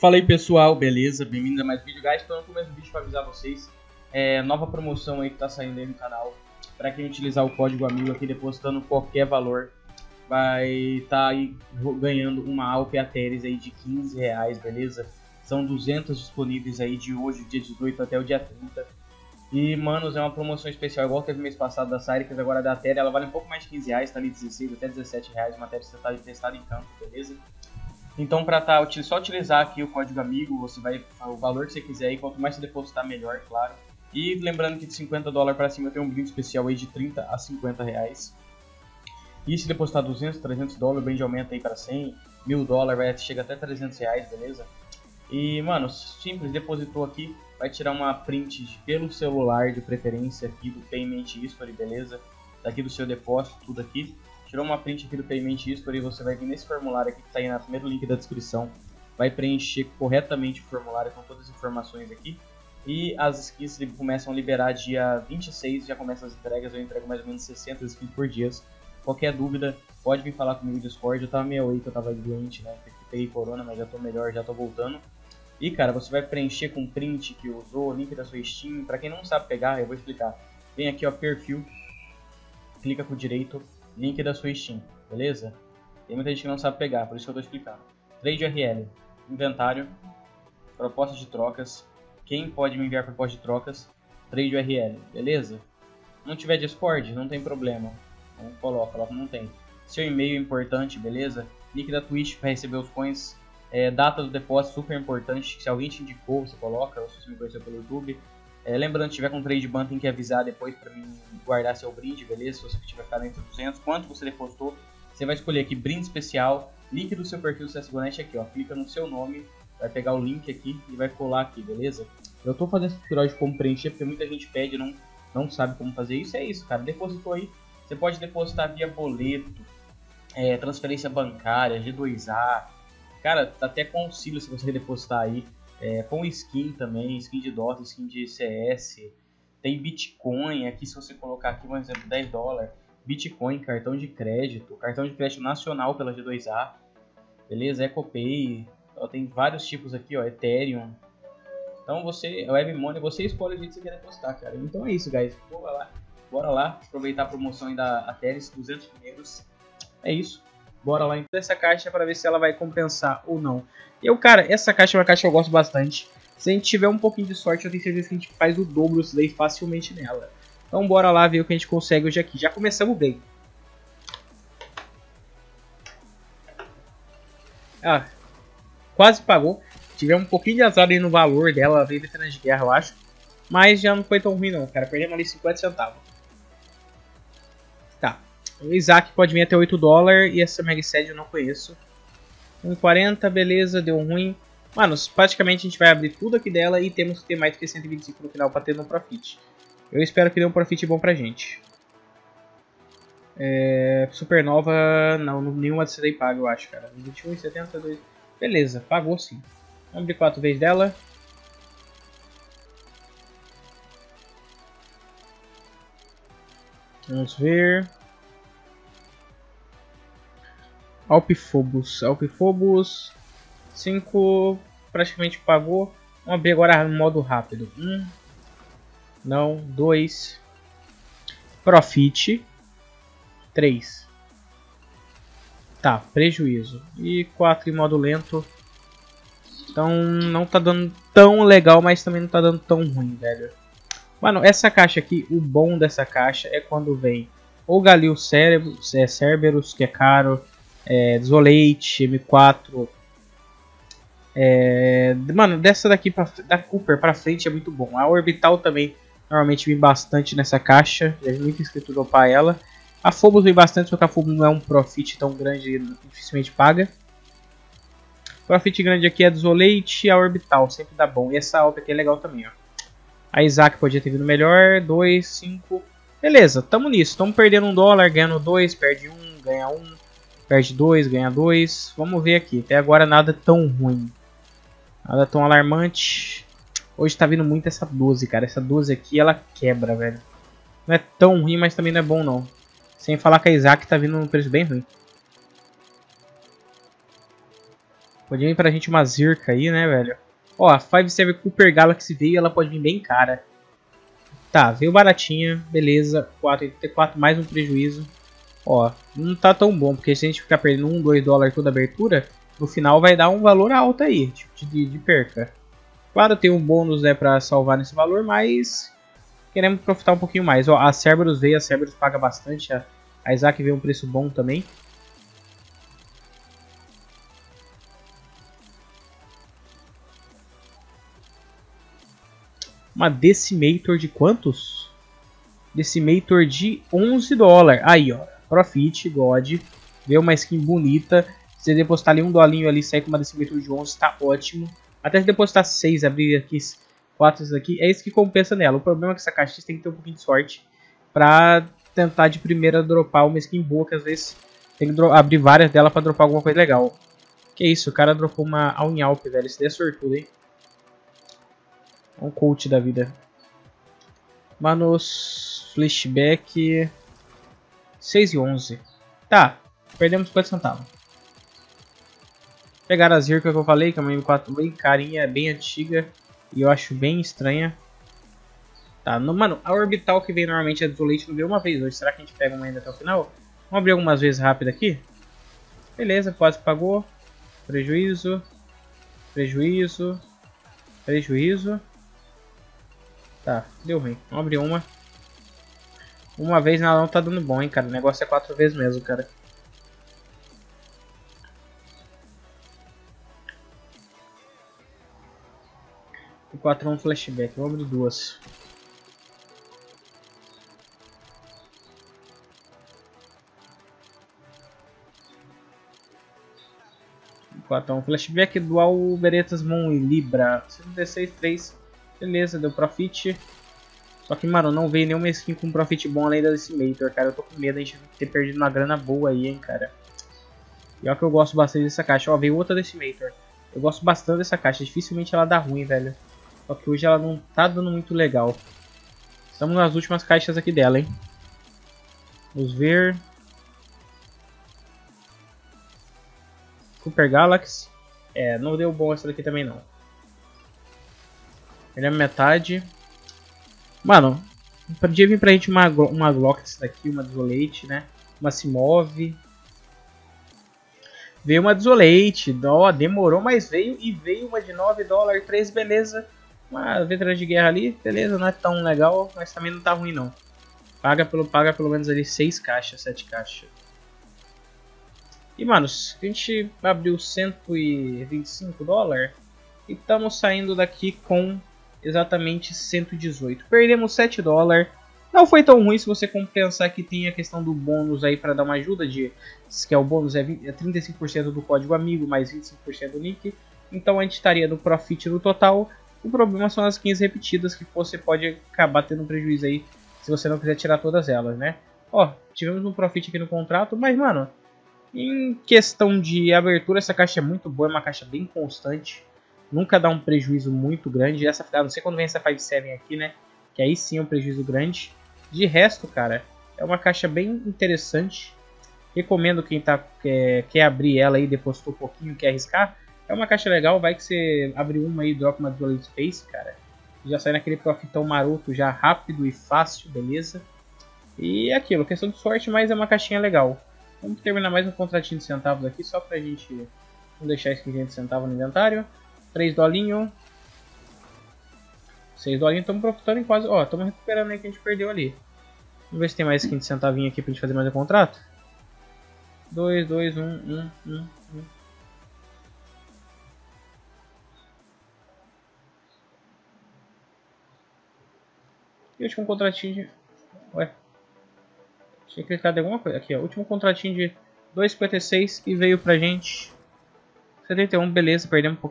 Fala aí pessoal, beleza? Bem-vindos a mais um vídeo, guys. Estou no começo do vídeo para avisar vocês é, nova promoção aí que tá saindo aí no canal. Para quem utilizar o código amigo aqui depositando qualquer valor, vai estar tá aí ganhando uma Alp Ateres aí de 15 reais, beleza? São 200 disponíveis aí de hoje, dia 18 até o dia 30. E, manos, é uma promoção especial, igual teve mês passado da Cyricas, agora da Atéria, ela vale um pouco mais de 15 reais, tá ali 16 até 17 reais, uma Ateria está testada em campo, beleza? Então, para tá, só utilizar aqui o código amigo, você vai o valor que você quiser e quanto mais você depositar, melhor, claro. E lembrando que de 50 dólares para cima tem um brinde especial aí de 30 a 50 reais. E se depositar 200, 300 dólares, o brinde aumenta aí para 100, mil dólares, chega até 300 reais, beleza? E, mano, simples, depositou aqui, vai tirar uma print pelo celular de preferência aqui do Payment History, beleza? Daqui do seu depósito, tudo aqui tirou uma print aqui do Payment History, você vai vir nesse formulário aqui que está aí no primeiro link da descrição, vai preencher corretamente o formulário com todas as informações aqui. E as skins começam a liberar dia 26, já começam as entregas, eu entrego mais ou menos 60 skins por dia. Qualquer dúvida, pode vir falar comigo no Discord, eu tava meio aí que eu tava doente, né, peguei corona, mas já tô melhor, já tô voltando. E cara, você vai preencher com print que usou, link da sua Steam, pra quem não sabe pegar, eu vou explicar. Vem aqui ó, perfil, clica com o direito, link da sua Steam, beleza? Tem muita gente que não sabe pegar, por isso que eu estou explicando. Trade URL, inventário, proposta de trocas, quem pode me enviar proposta de trocas, trade URL, beleza? Não tiver Discord, não tem problema, não coloca, coloca não tem. Seu e-mail é importante, beleza? Link da Twitch para receber os coins, é, data do depósito super importante, se alguém te indicou, você coloca, ou se você me conheceu pelo YouTube. É, lembrando, se tiver com trade ban, tem que avisar depois para mim guardar seu brinde, beleza? Se você tiver ficado entre 200, quanto você depositou, você vai escolher aqui brinde especial, link do seu perfil do CSGONET aqui, ó. Clica no seu nome, vai pegar o link aqui e vai colar aqui, beleza? Eu tô fazendo esse tutorial de como preencher porque muita gente pede não, não sabe como fazer isso. É isso, cara. Depositou aí. Você pode depositar via boleto, é, transferência bancária, G2A. Cara, até concílio se você depositar aí. É, com skin também, skin de Dota, skin de CS. Tem Bitcoin, aqui se você colocar aqui, por exemplo, 10 dólares. Bitcoin, cartão de crédito, cartão de crédito nacional pela G2A. Beleza? EcoPay. Ó, tem vários tipos aqui, ó, Ethereum. Então você, Webmoney, você escolhe o que você quer depositar, cara. Então é isso, guys. Bora lá. Bora lá, aproveitar a promoção aí da Ateres, 200 primeiros. É isso. Bora lá então essa caixa para ver se ela vai compensar ou não. Eu, cara, essa caixa é uma caixa que eu gosto bastante. Se a gente tiver um pouquinho de sorte, eu tenho certeza que a gente faz o dobro daí facilmente nela. Então bora lá ver o que a gente consegue hoje aqui. Já começamos bem. Ah, quase pagou. Tivemos um pouquinho de azar aí no valor dela, veio veterana de guerra, eu acho. Mas já não foi tão ruim não, cara. Perdemos ali 50 centavos. O Isaac pode vir até 8 dólares e essa Mega Sed eu não conheço. 1,40, beleza, deu ruim. Mano, praticamente a gente vai abrir tudo aqui dela e temos que ter mais que 125 no final para ter no profit. Eu espero que dê um profit bom pra gente. É, Supernova, não, nenhuma dessas aí paga, eu acho, cara. 21,72. Beleza, pagou sim. Vamos abrir 4 vezes dela. Vamos ver. Alpifobos. Alpifobos. 5 praticamente pagou. Vamos abrir agora no modo rápido. 1. Um, não. 2. Profit. 3. Tá, prejuízo. E 4 em modo lento. Então não tá dando tão legal, mas também não tá dando tão ruim, velho. Mano, essa caixa aqui, o bom dessa caixa é quando vem o Galil é, Cerberus, que é caro, é, Desolate, M4. É, mano, dessa daqui pra, da Cooper pra frente é muito bom. A Orbital também normalmente vem bastante nessa caixa. Já vi muito inscrito dropar ela. A Phobos vem bastante, só que a Phobos não é um profit tão grande, dificilmente paga. Profit grande aqui é Desolate e a Orbital, sempre dá bom. E essa Alp aqui é legal também, ó. A Isaac podia ter vindo melhor, 2, 5. Beleza, tamo nisso. Tamo perdendo um dólar, ganhando 2, perde 1, um, ganha 1. Um. Perde 2, ganha 2. Vamos ver aqui. Até agora nada tão ruim. Nada tão alarmante. Hoje tá vindo muito essa 12, cara. Essa 12 aqui, ela quebra, velho. Não é tão ruim, mas também não é bom, não. Sem falar que a Isaac tá vindo num preço bem ruim. Pode vir pra gente uma Zirca aí, né, velho? Ó, a 57 Cooper Galaxy veio ela pode vir bem cara. Tá, veio baratinha, beleza. 4,84 mais um prejuízo. Ó, não tá tão bom, porque se a gente ficar perdendo 1, 2 dólares toda abertura, no final vai dar um valor alto aí, tipo, de, de perca. Claro, tem um bônus né, pra salvar nesse valor, mas queremos profitar um pouquinho mais. Ó, a Cerberus veio, a Cerberus paga bastante, a, a Isaac veio um preço bom também. Uma Decimator de quantos? Decimator de 11 dólares. Aí, ó. Profit, God. Veio uma skin bonita. Se depositar ali um dolinho ali, sair com uma Decimator de 11, tá ótimo. Até se depositar 6, abrir aqui 4 isso aqui, é isso que compensa nela. O problema é que essa caixa tem que ter um pouquinho de sorte pra tentar de primeira dropar uma skin boa, que às vezes tem que abrir várias dela pra dropar alguma coisa legal. Que isso, o cara dropou uma Alp, velho. Isso daí é sortudo, hein? Um coach da vida. Manos, flashback 6 e 11. Tá, perdemos 50 centavos. Pegaram a Zirka que eu falei, que é uma M4 bem carinha, bem antiga. E eu acho bem estranha. Tá, no, mano, a orbital que vem normalmente é do leite não veio uma vez hoje. Será que a gente pega uma ainda até o final? Vamos abrir algumas vezes rápido aqui. Beleza, quase pagou. Prejuízo. Prejuízo. Prejuízo. Tá, deu ruim. Vamos abrir uma. Uma vez não tá dando bom, hein, cara. O negócio é quatro vezes mesmo, cara. O 4 é um flashback. Vamos abrir duas. O 4 é um flashback dual Beretas Moon e Libra. 116, 3 Beleza, deu profit. Só que, mano, não veio nenhuma skin com profit bom além da Decimator, cara. Eu tô com medo de a gente ter perdido uma grana boa aí, hein, cara. E olha que eu gosto bastante dessa caixa. Ó, veio outra Decimator. Eu gosto bastante dessa caixa. Dificilmente ela dá ruim, velho. Só que hoje ela não tá dando muito legal. Estamos nas últimas caixas aqui dela, hein. Vamos ver. Cooper Galaxy. É, não deu bom essa daqui também não. Ele é metade. Mano, podia vir pra gente uma, uma Glock daqui, uma Desolate, né? Uma Simove. Veio uma Desolate, ó, demorou, mas veio. E veio uma de 9 dólares, 3, beleza. Uma veterana de guerra ali, beleza, não é tão legal, mas também não tá ruim não. Paga pelo, paga pelo menos ali 6 caixas, 7 caixas. E, mano, a gente abriu 125 dólares e estamos saindo daqui com exatamente 118. Perdemos 7 dólares. Não foi tão ruim se você compensar que tem a questão do bônus aí para dar uma ajuda de que é o bônus é, 20, é 35% do código amigo mais 25% do nick. Então a gente estaria no profit no total. O problema são as skins repetidas que você pode acabar tendo prejuízo aí se você não quiser tirar todas elas, né? Ó, tivemos um profit aqui no contrato, mas mano, em questão de abertura essa caixa é muito boa, é uma caixa bem constante nunca dá um prejuízo muito grande. Essa, a não ser quando vem essa 5.7 aqui, né? Que aí sim é um prejuízo grande. De resto, cara, é uma caixa bem interessante. Recomendo quem tá, quer, quer abrir ela aí, depositou um pouquinho, quer arriscar. É uma caixa legal, vai que você abre uma aí e dropa uma Dual Space, cara. Já sai naquele profitão maroto, já rápido e fácil, beleza? E é aquilo, questão de sorte, mas é uma caixinha legal. Vamos terminar mais um contratinho de centavos aqui, só pra gente não deixar esse 500 centavos no inventário. 3 dolinho. 6 dolinhos, estamos profitando em quase... Ó, estamos recuperando aí que a gente perdeu ali. Vamos ver se tem mais 15 centavinho aqui pra gente fazer mais um contrato. 2, 2, 1, 1, 1, 1. E último contratinho de... Ué. Tinha clicado em alguma coisa. Aqui, ó. Último contratinho de 2,56 e veio pra gente... 71, beleza. Perdemos um pouquinho.